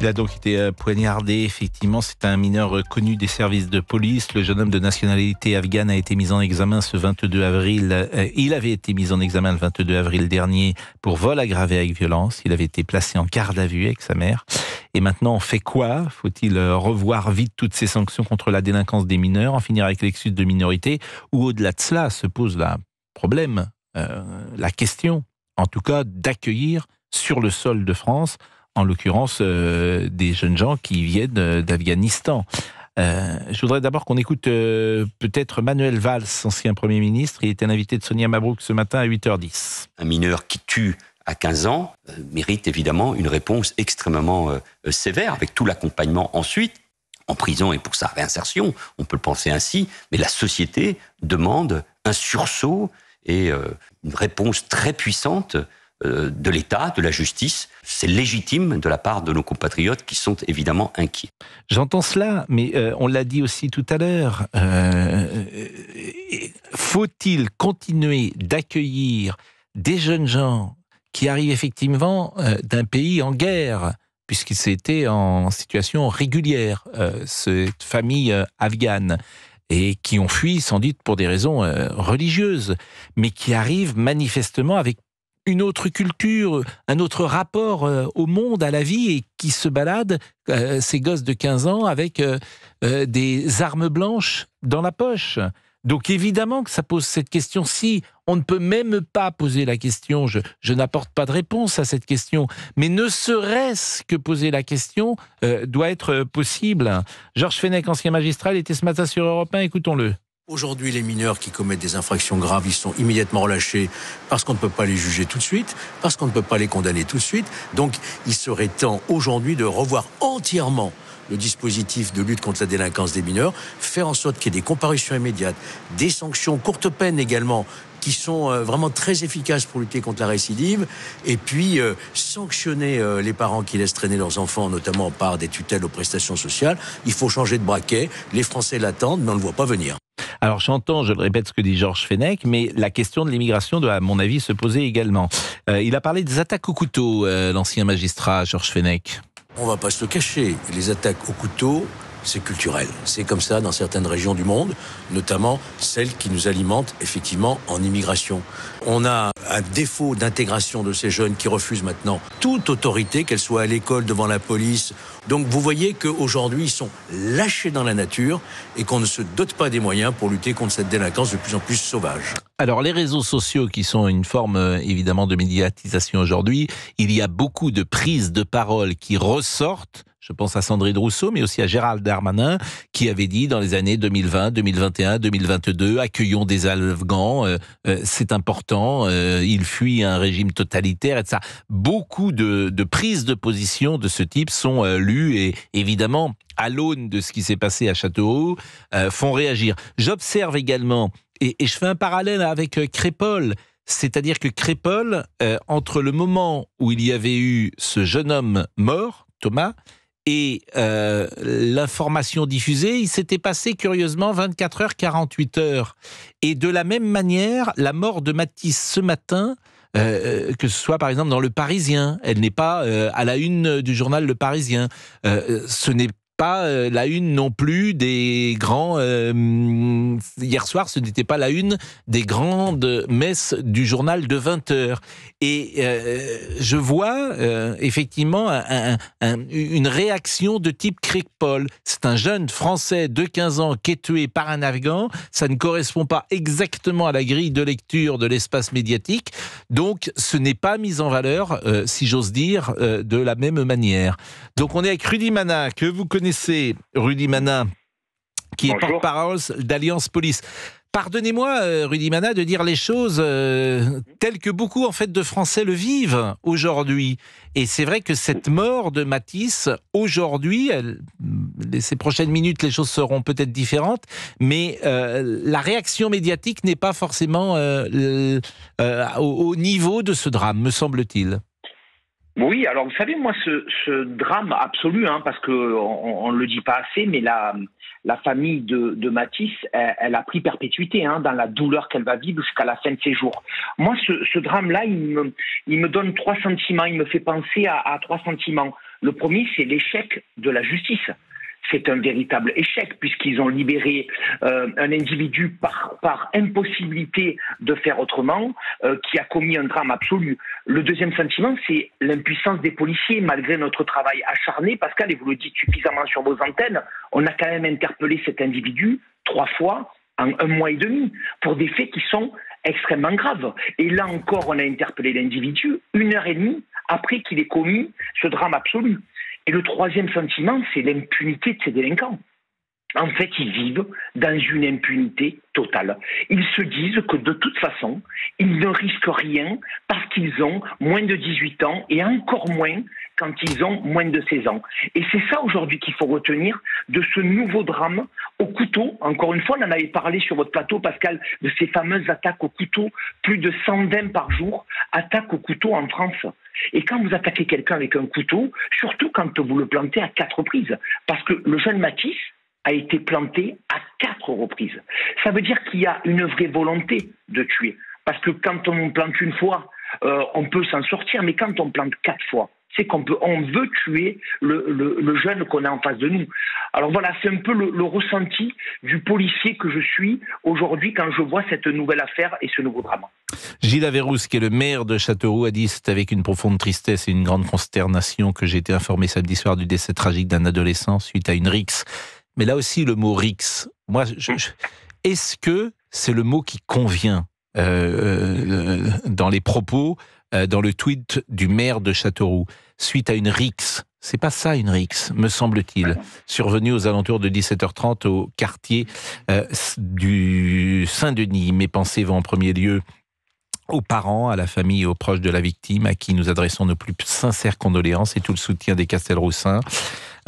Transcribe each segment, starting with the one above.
Il a donc été euh, poignardé, effectivement. C'est un mineur euh, connu des services de police. Le jeune homme de nationalité afghane a été mis en examen ce 22 avril. Euh, il avait été mis en examen le 22 avril dernier pour vol aggravé avec violence. Il avait été placé en garde à vue avec sa mère. Et maintenant, on fait quoi? Faut-il revoir vite toutes ces sanctions contre la délinquance des mineurs, en finir avec l'excuse de minorité? Ou au-delà de cela, se pose le problème, la question, en tout cas, d'accueillir sur le sol de France en l'occurrence euh, des jeunes gens qui viennent d'Afghanistan. Euh, je voudrais d'abord qu'on écoute euh, peut-être Manuel Valls, ancien Premier ministre. Il était l'invité de Sonia Mabrouk ce matin à 8h10. Un mineur qui tue à 15 ans mérite évidemment une réponse extrêmement sévère, avec tout l'accompagnement ensuite en prison et pour sa réinsertion, on peut le penser ainsi, mais la société demande un sursaut et une réponse très puissante euh, de l'État, de la justice. C'est légitime de la part de nos compatriotes qui sont évidemment inquiets. J'entends cela, mais euh, on l'a dit aussi tout à l'heure. Euh, faut-il continuer d'accueillir des jeunes gens qui arrivent effectivement d'un pays en guerre puisqu'ils étaient en situation régulière, cette famille afghane et qui ont fui sans doute pour des raisons religieuses, mais qui arrivent manifestement avec une autre culture, un autre rapport euh, au monde, à la vie, et qui se baladent, euh, ces gosses de 15 ans, avec euh, des armes blanches dans la poche. Donc évidemment que ça pose cette question. Si on ne peut même pas poser la question, je, n'apporte pas de réponse à cette question, mais ne serait-ce que poser la question doit être possible. Georges Fenech, ancien magistrat, était ce matin sur Europe 1, écoutons-le. Aujourd'hui, les mineurs qui commettent des infractions graves, ils sont immédiatement relâchés parce qu'on ne peut pas les juger tout de suite, parce qu'on ne peut pas les condamner tout de suite. Donc, il serait temps aujourd'hui de revoir entièrement le dispositif de lutte contre la délinquance des mineurs, faire en sorte qu'il y ait des comparutions immédiates, des sanctions courtes peines également qui sont euh, vraiment très efficaces pour lutter contre la récidive, et puis euh, sanctionner euh, les parents qui laissent traîner leurs enfants, notamment par des tutelles aux prestations sociales. Il faut changer de braquet. Les Français l'attendent, mais on ne le voit pas venir. Alors j'entends, je le répète, ce que dit Georges Fenech, mais la question de l'immigration doit, à mon avis, se poser également. Il a parlé des attaques au couteau, l'ancien magistrat Georges Fenech. On va pas se le cacher, les attaques au couteau, c'est culturel. C'est comme ça dans certaines régions du monde, notamment celles qui nous alimentent effectivement en immigration. On a un défaut d'intégration de ces jeunes qui refusent maintenant toute autorité, qu'elle soit à l'école, devant la police. Donc vous voyez qu'aujourd'hui, ils sont lâchés dans la nature et qu'on ne se dote pas des moyens pour lutter contre cette délinquance de plus en plus sauvage. Alors les réseaux sociaux qui sont une forme euh, évidemment de médiatisation aujourd'hui, il y a beaucoup de prises de parole qui ressortent je pense à Sandrine Rousseau, mais aussi à Gérald Darmanin, qui avait dit dans les années 2020, 2021, 2022, accueillons des Afghans, euh, euh, c'est important, euh, ils fuient un régime totalitaire, etc. Beaucoup de, prises de position de ce type sont lues et évidemment, à l'aune de ce qui s'est passé à Châteauroux, font réagir. J'observe également, et, et, je fais un parallèle avec Crépol, c'est-à-dire que Crépol, entre le moment où il y avait eu ce jeune homme mort, Thomas, et euh, l'information diffusée, il s'était passé curieusement 24 heures, 48 heures. Et de la même manière, la mort de Matisse ce matin, euh, que ce soit par exemple dans Le Parisien, elle n'est pas euh, à la une du journal Le Parisien. ce n'est pas euh, la une non plus des grands. Euh, hier soir, ce n'était pas la une des grandes messes du journal de 20 heures. Et euh, je vois effectivement une réaction de type Paul. C'est un jeune Français de 15 ans qui est tué par un Afghan. Ça ne correspond pas exactement à la grille de lecture de l'espace médiatique. Donc, ce n'est pas mis en valeur, si j'ose dire, de la même manière. Donc, on est avec Rudy Mana, que vous connaissez connaissez Rudy Mana, qui est porte-parole d'Alliance Police. Pardonnez-moi, euh, Rudy Mana, de dire les choses euh, telles que beaucoup en fait de Français le vivent aujourd'hui. Et c'est vrai que cette mort de Matisse, aujourd'hui, ces prochaines minutes, les choses seront peut-être différentes, mais euh, la réaction médiatique n'est pas forcément au niveau de ce drame, me semble-t-il. Oui, alors vous savez, moi, ce, drame absolu, hein, parce qu'on ne le dit pas assez, mais la, la famille de, Matisse, elle, a pris perpétuité hein, dans la douleur qu'elle va vivre jusqu'à la fin de ses jours. Moi, ce, drame-là, il me, il me donne trois sentiments, il me fait penser à, trois sentiments. Le premier, c'est l'échec de la justice c'est un véritable échec puisqu'ils ont libéré euh, un individu par, impossibilité de faire autrement, euh, qui a commis un drame absolu. Le deuxième sentiment, c'est l'impuissance des policiers malgré notre travail acharné. Pascal, et vous le dites suffisamment sur vos antennes, on a quand même interpellé cet individu trois fois en un mois et demi pour des faits qui sont extrêmement graves. Et là encore, on a interpellé l'individu une heure et demie après qu'il ait commis ce drame absolu. Et le troisième sentiment, c'est l'impunité de ces délinquants. En fait, ils vivent dans une impunité totale. Ils se disent que de toute façon, ils ne risquent rien parce qu'ils ont moins de 18 ans et encore moins quand ils ont moins de 16 ans. Et c'est ça aujourd'hui qu'il faut retenir de ce nouveau drame au couteau. Encore une fois, on en avait parlé sur votre plateau, Pascal, de ces fameuses attaques au couteau, plus de 120 par jour, attaques au couteau en France. Et quand vous attaquez quelqu'un avec un couteau, surtout quand vous le plantez à quatre reprises, parce que le jeune Matisse a été planté à quatre reprises. Ça veut dire qu'il y a une vraie volonté de tuer. Parce que quand on plante une fois, euh, on peut s'en sortir, mais quand on plante quatre fois, c'est qu'on veut tuer le, jeune qu'on a en face de nous. Alors voilà, c'est un peu le, ressenti du policier que je suis aujourd'hui quand je vois cette nouvelle affaire et ce nouveau drame. Gilles Averrousse, qui est le maire de Châteauroux, a dit c'est avec une profonde tristesse et une grande consternation que j'ai été informé samedi soir du décès tragique d'un adolescent suite à une rixe. Mais là aussi, le mot rixe, moi, est-ce que c'est le mot qui convient euh, euh, dans les propos dans le tweet du maire de Châteauroux suite à une rixe. C'est pas ça une rixe, me semble-t-il, survenue aux alentours de 17h30 au quartier euh, du Saint-Denis. Mes pensées vont en premier lieu aux parents, à la famille et aux proches de la victime, à qui nous adressons nos plus sincères condoléances et tout le soutien des Castelroussins.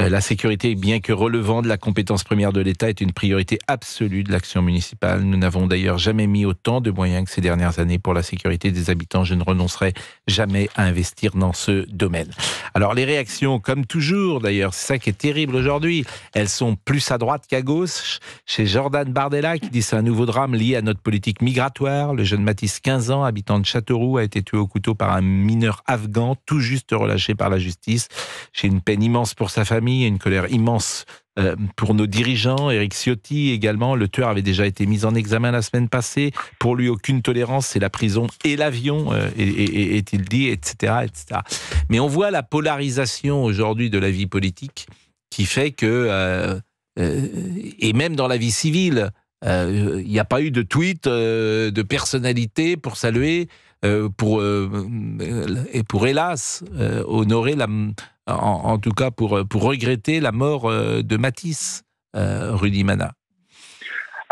Euh, la sécurité, bien que relevant de la compétence première de l'État, est une priorité absolue de l'action municipale. Nous n'avons d'ailleurs jamais mis autant de moyens que ces dernières années pour la sécurité des habitants. Je ne renoncerai jamais à investir dans ce domaine. Alors les réactions, comme toujours d'ailleurs, c'est ça qui est terrible aujourd'hui, elles sont plus à droite qu'à gauche. Chez Jordan Bardella, qui dit c'est un nouveau drame lié à notre politique migratoire. Le jeune Mathis, 15 ans, habitant de Châteauroux, a été tué au couteau par un mineur afghan, tout juste relâché par la justice. J'ai une peine immense pour sa famille et une colère immense euh, pour nos dirigeants. Eric Ciotti également, le tueur avait déjà été mis en examen la semaine passée. Pour lui, aucune tolérance, c'est la prison et l'avion, euh, est-il dit, etc., etc. Mais on voit la polarisation aujourd'hui de la vie politique qui fait que, euh, et même dans la vie civile, il n'y a pas eu de tweet de personnalité pour saluer, pour, et pour hélas, honorer en, tout cas pour, regretter la mort euh, de Matisse, euh, Rudy Mana.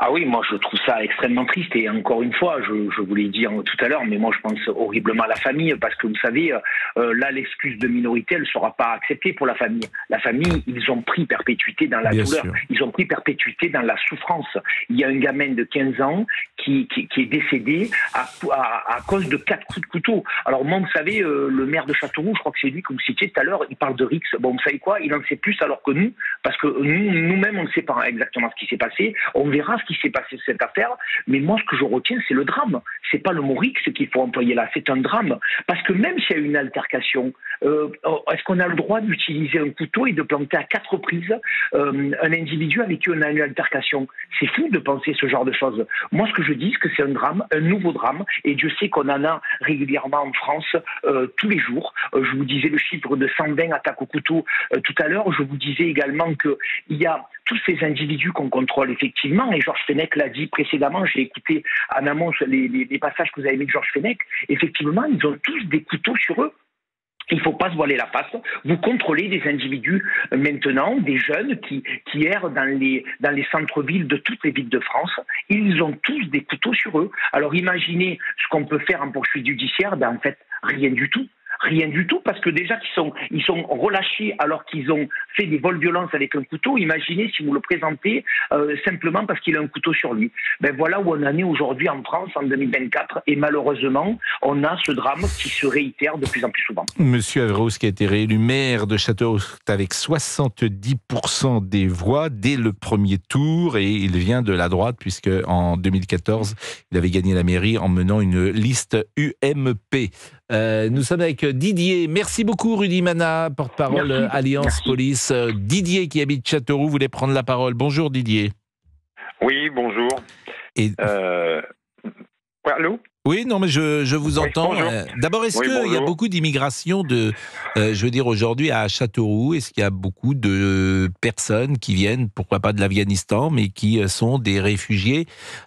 Ah oui, moi je trouve ça extrêmement triste et encore une fois, je, je vous l'ai dit tout à l'heure, mais moi je pense horriblement à la famille parce que vous savez, euh, là l'excuse de minorité, elle ne sera pas acceptée pour la famille. La famille, ils ont pris perpétuité dans la douleur, ils ont pris perpétuité dans la souffrance. Il y a un gamin de 15 ans qui, qui, qui est décédé à, à, à, cause de quatre coups de couteau. Alors moi, vous savez, euh, le maire de Châteauroux, je crois que c'est lui que vous citiez tout à l'heure, il parle de Rix. Bon, vous savez quoi, il en sait plus alors que nous, parce que nous, nous-mêmes, on ne sait pas exactement ce qui s'est passé. On verra ce qui s'est passé cette affaire, mais moi, ce que je retiens, c'est le drame. C'est pas le mot ce qu'il faut employer là, c'est un drame. Parce que même s'il y a une altercation, euh, est-ce qu'on a le droit d'utiliser un couteau et de planter à quatre reprises euh, un individu avec qui on a une altercation? C'est fou de penser ce genre de choses. Moi, ce que je dis, c'est que c'est un drame, un nouveau drame, et Dieu sait qu'on en a régulièrement en France euh, tous les jours. je vous disais le chiffre de 120 attaques au couteau tout à l'heure. Je vous disais également qu'il y a tous ces individus qu'on contrôle effectivement, et Georges Fenech l'a dit précédemment, j'ai écouté en amont les, passages que vous avez mis de Georges Fenech, effectivement, ils ont tous des couteaux sur eux. Il ne faut pas se voiler la face. Vous contrôlez des individus euh, maintenant, des jeunes qui, qui errent dans les, dans les centres-villes de toutes les villes de France. Ils ont tous des couteaux sur eux. Alors imaginez ce qu'on peut faire en poursuite judiciaire. Ben, en fait, rien du tout. Rien du tout, parce que déjà qu'ils sont, ils sont relâchés alors qu'ils ont fait des vols violences avec un couteau. Imaginez si vous le présentez euh, simplement parce qu'il a un couteau sur lui. Ben voilà où on en est aujourd'hui en France en 2024. Et malheureusement, on a ce drame qui se réitère de plus en plus souvent. Monsieur Avros, qui a été réélu maire de Château avec 70% des voix dès le premier tour, et il vient de la droite, puisque en 2014, il avait gagné la mairie en menant une liste UMP. Euh, nous sommes avec Didier. Merci beaucoup, Rudy Mana, porte-parole. Alliance Merci. Police. Euh, Didier qui habite Châteauroux voulait prendre la parole. Bonjour, Didier. Oui, bonjour. Et- Euh... Allô? Oui, non, mais je, je vous entends. D'abord, est-ce Oui, qu'il y a beaucoup d'immigration de, euh, je veux dire, aujourd'hui à Châteauroux? Est-ce qu'il y a beaucoup de personnes qui viennent, pourquoi pas de l'Afghanistan, mais qui sont des réfugiés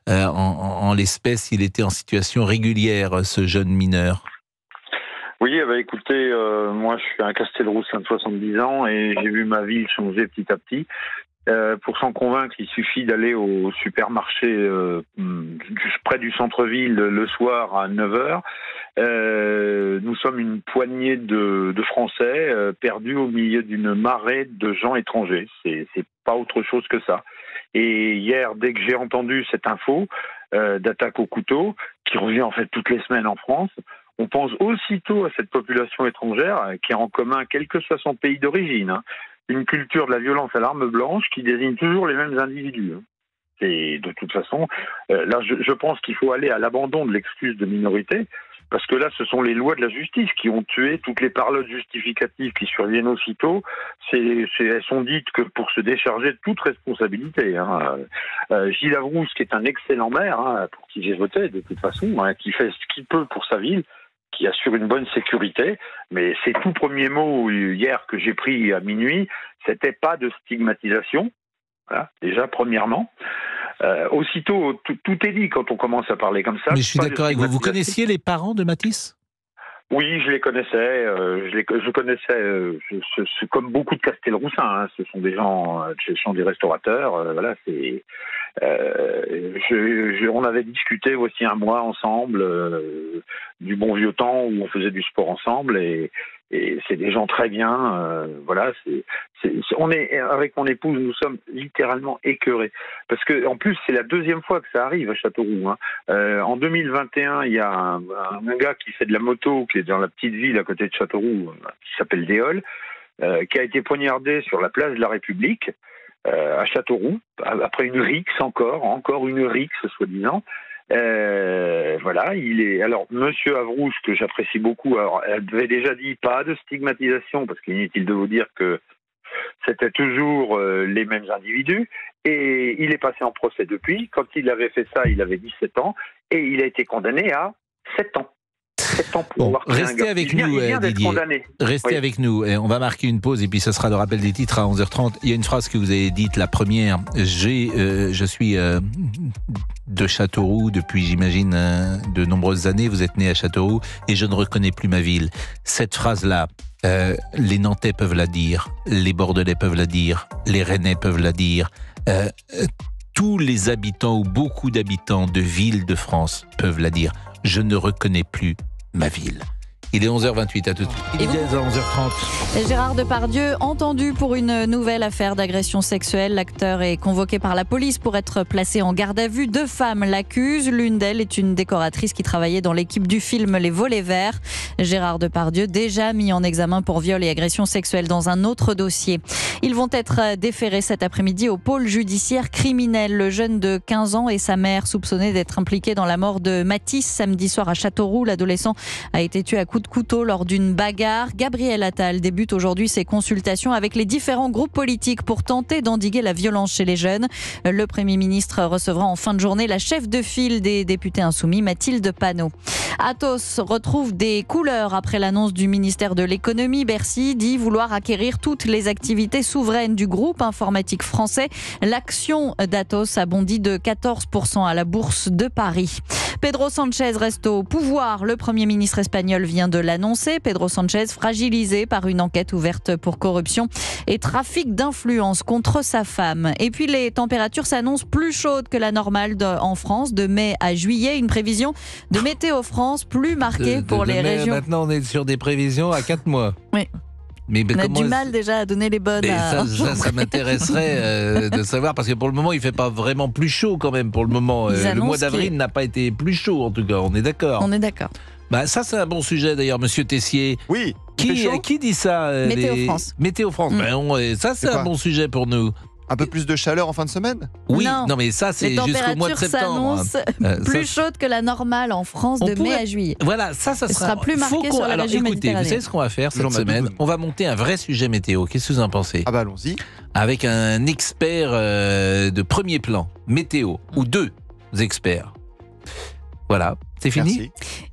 Euh, en l'espèce, il était en situation régulière, ce jeune mineur? Oui, ben, écoutez, euh, moi je suis un Castelrousse de 70 ans et j'ai vu ma ville changer petit à petit. Euh, pour s'en convaincre, il suffit d'aller au supermarché euh, près du centre-ville le soir à 9h. Euh, nous sommes une poignée de, de Français euh, perdus au milieu d'une marée de gens étrangers. C'est c'est pas autre chose que ça. Et hier, dès que j'ai entendu cette info euh, d'attaque au couteau, qui revient en fait toutes les semaines en France, on pense aussitôt à cette population étrangère euh, qui a en commun, quel que soit son pays d'origine, hein, une culture de la violence à l'arme blanche qui désigne toujours les mêmes individus. hein. Et de toute façon, euh, là, je, pense qu'il faut aller à l'abandon de l'excuse de minorité, parce que là, ce sont les lois de la justice qui ont tué toutes les paroles justificatives qui surviennent aussitôt. C'est, elles sont dites que pour se décharger de toute responsabilité. Hein. Euh, Gilles Avrousse, qui est un excellent maire, pour qui j'ai voté de toute façon, qui fait ce qu'il peut pour sa ville, qui assure une bonne sécurité. Mais ses tout premiers mots hier que j'ai pris à minuit, c'était pas de stigmatisation. Voilà, déjà premièrement. Euh, aussitôt, tout, tout est dit quand on commence à parler comme ça. Mais je suis d'accord avec vous. Vous connaissiez les parents de Matisse? Oui, je les connaissais. euh, je, les, je connaissais, euh, je- je- comme beaucoup de Castelroussins. Hein, ce sont des gens, euh, ce sont des restaurateurs. euh, voilà, c'est. euh, on avait discuté aussi un mois ensemble euh, du bon vieux temps où on faisait du sport ensemble et, et c'est des gens très bien. euh, voilà, on est avec mon épouse, nous sommes littéralement écœurés parce que en plus c'est la deuxième fois que ça arrive à Châteauroux. Hein. Euh, en 2021, il y a un, gars qui fait de la moto, qui est dans la petite ville à côté de Châteauroux, euh, qui s'appelle Déol, qui a été poignardé sur la place de la République à Châteauroux, après une rixe encore, encore une rixe soi-disant. Euh, voilà, il est. Alors, Monsieur Avrousse, que j'apprécie beaucoup, alors, avait déjà dit pas de stigmatisation, parce qu'il inutile de vous dire que c'était toujours euh, les mêmes individus. Et il est passé en procès depuis. Quand il avait fait ça, il avait 17 ans. Et il a été condamné à 7 ans. 7 ans pour Bon, avoir tué un restez gars. avec il vient, nous, il vient euh, d'être Didier. Restez Oui. avec nous. Et on va marquer une pause et puis ce sera le rappel des titres à 11h30. Il y a une phrase que vous avez dite, la première. J'ai, euh, je suis euh, de Châteauroux depuis, j'imagine, euh, de nombreuses années. Vous êtes né à Châteauroux et je ne reconnais plus ma ville. Cette phrase-là, euh, les Nantais peuvent la dire, les Bordelais peuvent la dire, les Rennais peuvent la dire. euh, euh, tous les habitants ou beaucoup d'habitants de villes de France peuvent la dire. Je ne reconnais plus ma ville. Il est 11h28 à tout de suite. Il Et est déjà 11h30. Gérard Depardieu, entendu pour une nouvelle affaire d'agression sexuelle. L'acteur est convoqué par la police pour être placé en garde à vue. Deux femmes l'accusent. L'une d'elles est une décoratrice qui travaillait dans l'équipe du film Les Volets Verts. Gérard Depardieu, déjà mis en examen pour viol et agression sexuelle dans un autre dossier. Ils vont être déférés cet après-midi au pôle judiciaire criminel. Le jeune de 15 ans et sa mère soupçonnés d'être impliqués dans la mort de Matisse samedi soir à Châteauroux. L'adolescent a été tué à coups de couteau lors d'une bagarre. Gabriel Attal débute aujourd'hui ses consultations avec les différents groupes politiques pour tenter d'endiguer la violence chez les jeunes. Le Premier ministre recevra en fin de journée la chef de file des députés insoumis, Mathilde Panot. Athos retrouve des couleurs après l'annonce du ministère de l'économie. Bercy dit vouloir acquérir toutes les activités souveraines du groupe informatique français. L'action d'Athos a bondi de 14% à la bourse de Paris. Pedro Sanchez reste au pouvoir. Le Premier ministre espagnol vient de l'annoncer. Pedro Sanchez fragilisé par une enquête ouverte pour corruption et trafic d'influence contre sa femme. Et puis les températures s'annoncent plus chaudes que la normale de- en France de mai à juillet. Une prévision de Météo France plus marquée De- de- pour les mai, régions. Maintenant, on est sur des prévisions à 4 mois. Oui. Mais, On a du mal déjà à donner les bonnes. À- ça, ça, ça m'intéresserait euh, de savoir, parce que pour le moment, il fait pas vraiment plus chaud quand même. Pour le moment, Euh, le mois d'avril n'a pas été plus chaud, en tout cas. On est d'accord. On est d'accord. Bah, ça, c'est un bon sujet d'ailleurs, monsieur Tessier. Oui. Qui, qui dit ça euh, Météo les- France. Météo France. Mm. Ben, on- euh, ça, c'est un bon sujet pour nous. Un peu plus de chaleur en fin de semaine? Oui, Non. non, mais ça, c'est jusqu'au mois de septembre. s'annoncent Euh, ça, plus chaudes que la normale en France On de mai à juillet. Voilà, ça, ça sera, sera plus marqué faut qu'on- sur la Alors, écoutez, vous savez ce qu'on va faire cette semaine? On va monter un vrai sujet météo. Qu'est-ce que vous en pensez? Ah bah allons-y. Avec un expert euh, de premier plan, météo, ou deux experts. Voilà, c'est fini? Merci.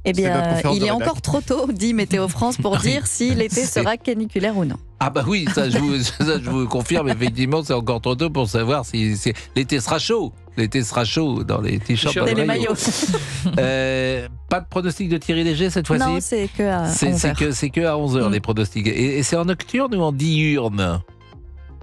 Eh bien, il est encore trop tôt, dit Météo France, pour Oui. dire si l'été sera caniculaire ou non. Ah bah oui, ça je vous, ça, je vous confirme, effectivement, c'est encore trop tôt pour savoir si, si- l'été sera chaud. L'été sera chaud dans les t-shirts, dans Et les les maillots. maillots. Euh, pas de pronostic de Thierry Léger cette fois-ci Non, c'est que à C'est 11 c'est heures. que, à 11h Mm. les pronostics. Et, et c'est en nocturne ou en diurne?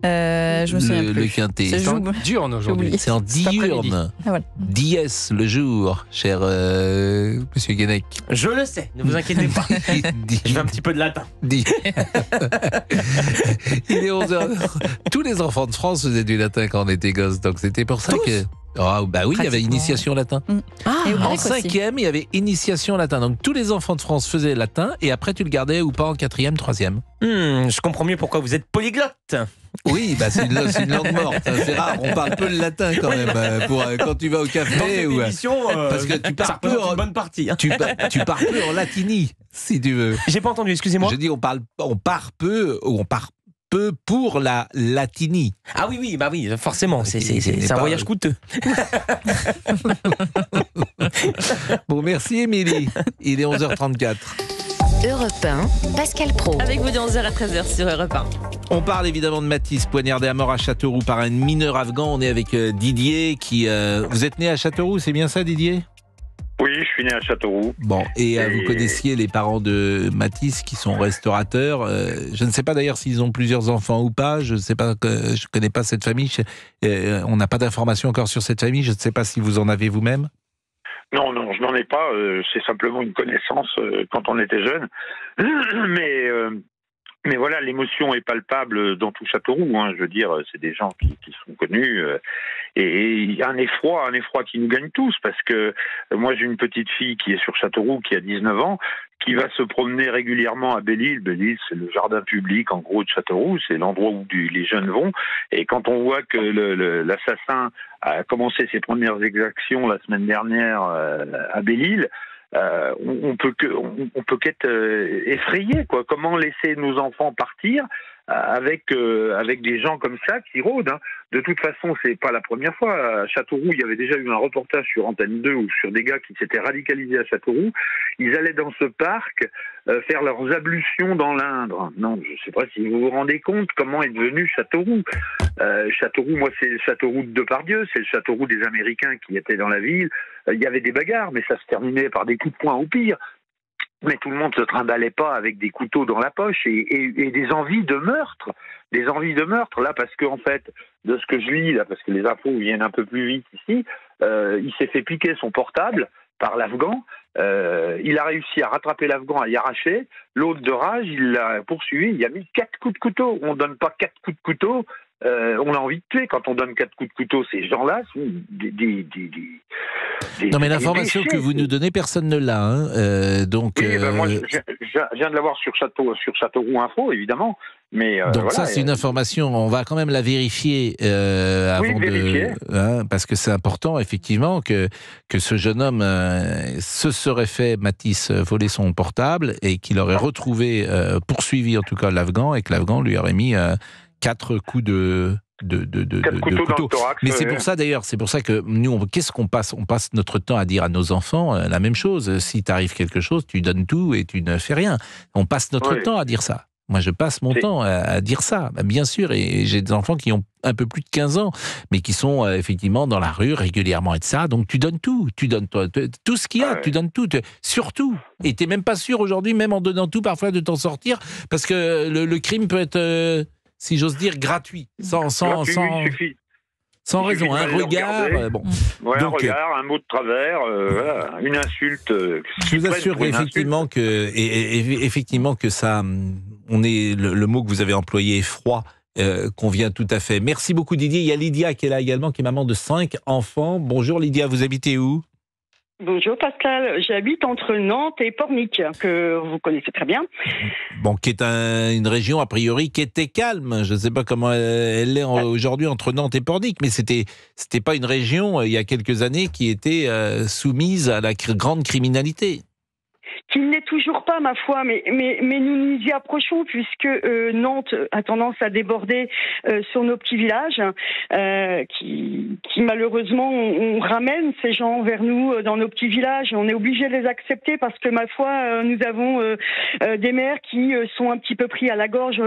Euh, je me souviens le, plus. le quintet C'est en diurne aujourd'hui. C'est en diurne. Ah, voilà. Dies le jour, cher euh, Monsieur Guenec. Je le sais, ne vous inquiétez pas. Je fais un petit peu de latin. Dis. Il est 11h. Tous les enfants de France faisaient du latin quand on était gosse, donc c'était pour ça Tous que. Ah, bah oui, il y avait initiation latin. Et au En cinquième, il y avait initiation latin. Donc tous les enfants de France faisaient latin et après tu le gardais ou pas en quatrième, troisième. Hmm, je comprends mieux pourquoi vous êtes polyglotte. Oui, bah c'est une, langue morte. C'est rare, on parle peu le latin quand même. euh, Pour, euh, quand tu vas au café ou. euh, euh, parce que tu pars peu en- bonne partie. hein. Tu, pa- tu pars peu en latini, si tu veux. J'ai pas entendu, excusez-moi. Je dis on parle, on part peu, ou on part peu pour la latini. Ah oui, oui, bah oui, forcément, c'est un voyage coûteux. Bon, merci Émilie. Il est 11h34. Europe 1, Pascal Pro. Avec vous de 11h à 13h sur Europe 1. On parle évidemment de Matisse, poignardé à mort à Châteauroux par un mineur afghan. On est avec euh, Didier qui... euh, vous êtes né à Châteauroux, c'est bien ça Didier? Oui, je suis né à Châteauroux. Bon, et euh, Et- vous connaissiez les parents de Matisse qui sont restaurateurs. Euh, je ne sais pas d'ailleurs s'ils ont plusieurs enfants ou pas. Je ne sais pas, que, je connais pas cette famille. Je- euh, on n'a pas d'informations encore sur cette famille. Je ne sais pas si vous en avez vous-même. Non, non, je n'en ai pas. euh, c'est simplement une connaissance euh, quand on était jeune. Mais, euh, mais voilà, l'émotion est palpable dans tout Châteauroux. Hein, je veux dire, c'est des gens qui, sont connus. et il y a un effroi, un effroi qui nous gagne tous. Parce que moi, j'ai une petite fille qui est sur Châteauroux, qui a 19 ans, qui va se promener régulièrement à Belle-Île. Belle-Île, c'est le jardin public, en gros, de Châteauroux. C'est l'endroit où les jeunes vont. Et quand on voit que l'assassin a commencé ses premières exactions la semaine dernière euh, à Belle-Île, euh, on, peut peut qu'être euh, effrayé quoi. Comment laisser nos enfants partir avec euh, avec des gens comme ça qui rôdent hein. De toute façon, c'est pas la première fois. À Châteauroux, il y avait déjà eu un reportage sur Antenne 2 ou sur des gars qui s'étaient radicalisés à Châteauroux. Ils allaient dans ce parc euh, faire leurs ablutions dans l'Indre. Non, je sais pas si vous vous rendez compte comment est devenu Châteauroux. Euh, Châteauroux, moi, c'est le Châteauroux de Depardieu, c'est le Châteauroux des Américains qui étaient dans la ville. Euh, Il y avait des bagarres, mais ça se terminait par des coups de poing au pire. Mais tout le monde se trimballait pas avec des couteaux dans la poche et, des envies de meurtre, des envies de meurtre là parce que en fait, de ce que je lis là, parce que les infos viennent un peu plus vite ici, euh, il s'est fait piquer son portable par l'Afghan. Euh, il a réussi à rattraper l'Afghan, à y arracher. L'autre de rage, il l'a poursuivi. Il a mis quatre coups de couteau. On donne pas quatre coups de couteau. euh, on a envie de tuer quand on donne quatre coups de couteau. Ces gens-là sont des, des- Non, mais l'information que vous nous donnez, personne ne l'a. hein. Euh, donc, Oui, ben moi, euh, je, je- je viens de l'avoir sur Château, sur Châteauroux Info, évidemment. Mais euh, donc voilà, ça, c'est une information. On va quand même la vérifier euh, Oui, avant vérifier. de, hein, parce que c'est important effectivement que que ce jeune homme euh, se serait fait Matisse voler son portable et qu'il aurait retrouvé, poursuivi en tout cas l'Afghan et que l'Afghan lui aurait mis quatre coups de de, de, couteaux thorax. Mais c'est pour ça d'ailleurs, c'est pour ça que nous, qu'est-ce qu'on passe? On passe notre temps à dire à nos enfants euh, la même chose. Si t'arrive quelque chose, tu donnes tout et tu ne fais rien. On passe notre Oui. temps à dire ça. Moi, je passe mon temps à, dire ça, Bah, bien sûr. Et j'ai des enfants qui ont un peu plus de 15 ans, mais qui sont euh, effectivement dans la rue régulièrement et de ça. Donc tu donnes tout, tu donnes toi, tout ce qu'il y a, ouais. tu donnes tout, tu- surtout. Et t'es même pas sûr aujourd'hui, même en donnant tout, parfois de t'en sortir, parce que le, le crime peut être, euh, si j'ose dire, gratuit, sans, sans, gratuit, sans, il suffit. sans il suffit raison. Un regard, regarder. euh, bon. Voilà, Donc, un regard, un mot de travers, euh, voilà, une insulte. euh, Je vous assure effectivement que, et, effectivement que ça, hum, on est le, le mot que vous avez employé est froid. euh, convient tout à fait. Merci beaucoup Didier. Il y a Lydia qui est là également, qui est maman de cinq enfants. Bonjour Lydia, vous habitez où? Bonjour Pascal, j'habite entre Nantes et Pornic, que vous connaissez très bien. Bon, qui est une région a priori qui était calme. Je ne sais pas comment elle, est aujourd'hui entre Nantes et Pornic, mais c'était c'était pas une région euh, il y a quelques années qui était euh, soumise à la grande criminalité qu'il n'est toujours pas, ma foi, mais, mais, mais nous nous y approchons puisque euh, Nantes a tendance à déborder euh, sur nos petits villages, euh, qui, qui, malheureusement on, ramène ces gens vers nous dans nos petits villages. On est obligé de les accepter parce que, ma foi, nous avons des maires qui sont un petit peu pris à la gorge,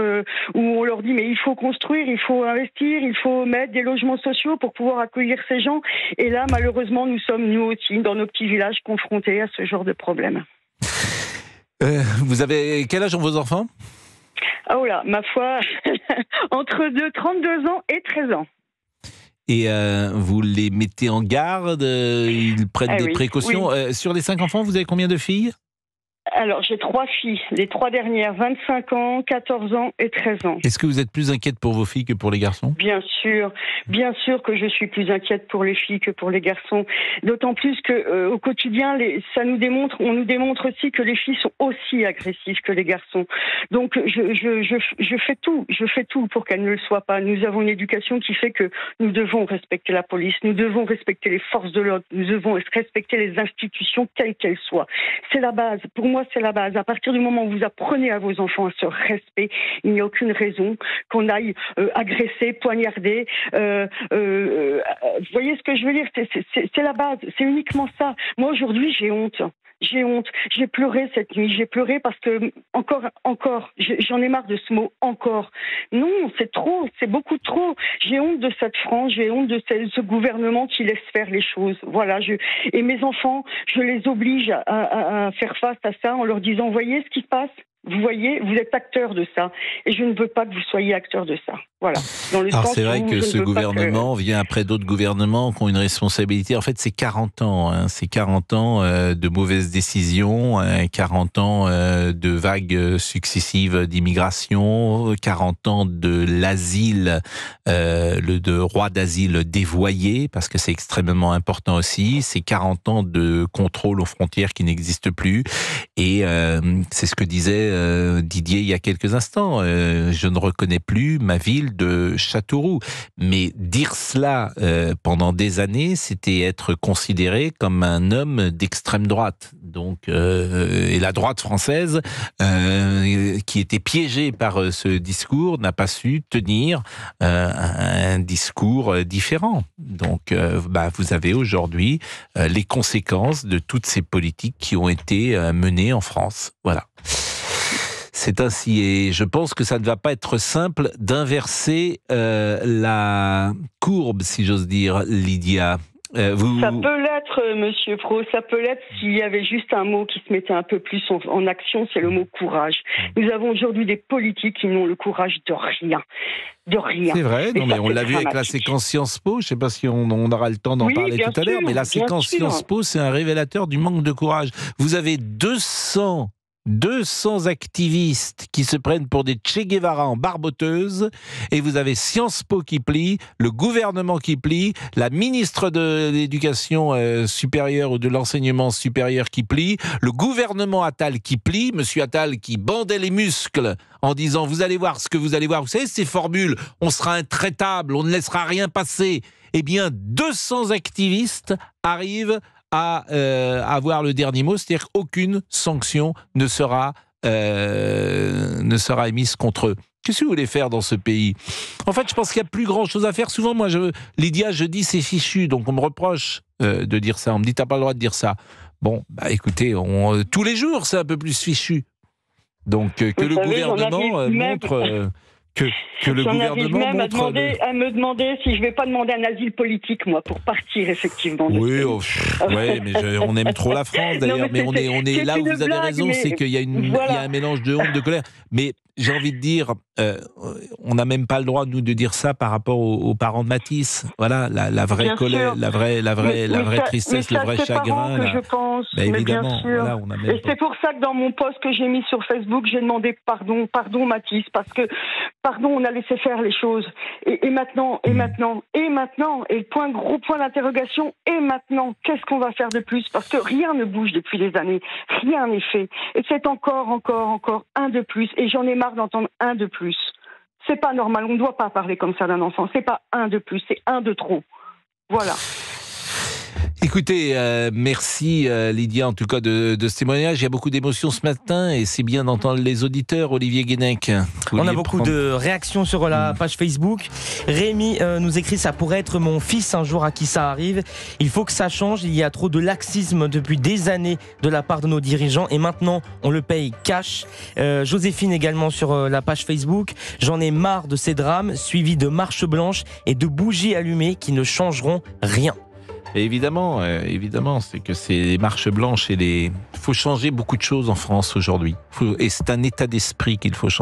où on leur dit mais il faut construire, il faut investir, il faut mettre des logements sociaux pour pouvoir accueillir ces gens. Et là, malheureusement, nous sommes nous aussi dans nos petits villages confrontés à ce genre de problème. Euh, vous avez quel âge ont vos enfants? Oh là, ma foi, entre 2, 32 ans et 13 ans. Et euh, vous les mettez en garde Ils prennent eh des précautions. Euh, Sur les cinq enfants, vous avez combien de filles? Alors, j'ai trois filles, les trois dernières, 25 ans, 14 ans et 13 ans. Est-ce que vous êtes plus inquiète pour vos filles que pour les garçons? Bien sûr, bien sûr que je suis plus inquiète pour les filles que pour les garçons. D'autant plus que euh, au quotidien, les, ça nous démontre, on nous démontre aussi que les filles sont aussi agressives que les garçons. Donc, je, je, je, je fais tout, je fais tout pour qu'elles ne le soient pas. Nous avons une éducation qui fait que nous devons respecter la police, nous devons respecter les forces de l'ordre, nous devons respecter les institutions telles qu'elles soient. C'est la base. Pour moi, c'est la base. À partir du moment où vous apprenez à vos enfants à ce respect, il n'y a aucune raison qu'on aille euh, agresser, poignarder. Euh, euh, vous voyez ce que je veux dire? C'est la base. C'est uniquement ça. Moi, aujourd'hui, j'ai honte j'ai honte. J'ai pleuré cette nuit. J'ai pleuré parce que encore, encore, j'en ai marre de ce mot encore. Non, c'est trop, c'est beaucoup trop. J'ai honte de cette France. J'ai honte de ce, gouvernement qui laisse faire les choses. Voilà. Je, et mes enfants, je les oblige à, à faire face à ça en leur disant, voyez ce qui se passe? Vous voyez, vous êtes acteur de ça. Et je ne veux pas que vous soyez acteur de ça. Voilà. Alors c'est vrai que ce gouvernement vient après d'autres gouvernements qui ont une responsabilité. En fait, c'est 40 ans. Hein. C'est 40 ans euh, de mauvaises décisions, 40 hein. ans euh, de vagues successives d'immigration, 40 ans de l'asile, euh, le de roi d'asile dévoyé, parce que c'est extrêmement important aussi. C'est 40 ans de contrôle aux frontières qui n'existent plus. Et c'est ce que disait Didier il y a quelques instants. je ne reconnais plus ma ville de Châteauroux. Mais dire cela euh, pendant des années, c'était être considéré comme un homme d'extrême droite. Donc, euh, et la droite française, euh, qui était piégée par ce discours, n'a pas su tenir un discours différent. Donc, bah, vous avez aujourd'hui les conséquences de toutes ces politiques qui ont été menées en France. Voilà. C'est ainsi, et je pense que ça ne va pas être simple d'inverser euh, la courbe, si j'ose dire, Lydia. Euh, ça peut l'être, Monsieur Pro. Ça peut l'être s'il y avait juste un mot qui se mettait un peu plus en, action, c'est le mot courage. Nous avons aujourd'hui des politiques qui n'ont le courage de rien. De rien. C'est vrai, non, mais on l'a vu avec la séquence Sciences Po. Je ne sais pas si on, aura le temps d'en parler tout à l'heure, mais la séquence Sciences Po, c'est un révélateur du manque de courage. Vous avez 200 200 activistes qui se prennent pour des Che Guevara en barboteuse, et vous avez Sciences Po qui plie, le gouvernement qui plie, la ministre de l'Éducation euh, supérieure ou de l'Enseignement supérieur qui plie, le gouvernement Attal qui plie, Monsieur Attal qui bandait les muscles en disant vous allez voir ce que vous allez voir, vous savez ces formules, on sera intraitable, on ne laissera rien passer. Eh bien, 200 activistes arrivent à euh, avoir le dernier mot, c'est-à-dire qu'aucune sanction ne sera, euh, ne sera émise contre eux. Qu'est-ce que vous voulez faire dans ce pays? En fait, je pense qu'il n'y a plus grand-chose à faire. Souvent, moi, je, Lydia, je dis c'est fichu, donc on me reproche euh, de dire ça. On me dit t'as pas le droit de dire ça. Bon, bah écoutez, on, tous les jours, c'est un peu plus fichu. Donc que le gouvernement montre que, que le gouvernement même à, demander, à, me demander si je vais pas demander un asile politique, moi, pour partir, effectivement. Oui, oh, ouais, mais on aime trop la France, d'ailleurs. Mais, on est, on est là où vous avez raison, c'est qu'il y, a une, il y a un mélange de honte, de colère. Mais j'ai envie de dire, euh, on n'a même pas le droit nous de dire ça par rapport aux, aux parents de Matisse. Voilà, la, la vraie Bien colère, sûr. la vraie, la vraie, Mais- la vraie tristesse, mais le vrai chagrin. que je pense, Bah, mais bien évidemment, sûr. voilà, on a même Et pas- c'est pour ça que dans mon post que j'ai mis sur Facebook, j'ai demandé pardon, pardon Mathis, parce que pardon, on a laissé faire les choses. Et, et maintenant, et maintenant, et maintenant, et le point gros point d'interrogation, et maintenant, qu'est-ce qu'on va faire de plus? Parce que rien ne bouge depuis des années, rien n'est fait, et c'est encore, encore, encore un de plus. Et j'en ai marre d'entendre un de plus. C'est pas normal, on ne doit pas parler comme ça d'un enfant. C'est pas un de plus, c'est un de trop. Voilà. Écoutez, euh, merci euh, Lydia en tout cas de, de ce témoignage. Il y a beaucoup d'émotions ce matin et c'est bien d'entendre les auditeurs. Olivier Guénec. On a beaucoup prendre- de réactions sur la page Facebook. Rémi euh, nous écrit ça pourrait être mon fils un jour à qui ça arrive. Il faut que ça change. Il y a trop de laxisme depuis des années de la part de nos dirigeants et maintenant on le paye cash. Euh, Joséphine également sur la page Facebook. J'en ai marre de ces drames suivis de marches blanches et de bougies allumées qui ne changeront rien. Évidemment, euh, évidemment, c'est que c'est les marches blanches et les. Il faut changer beaucoup de choses en France aujourd'hui. Et c'est un état d'esprit qu'il faut changer.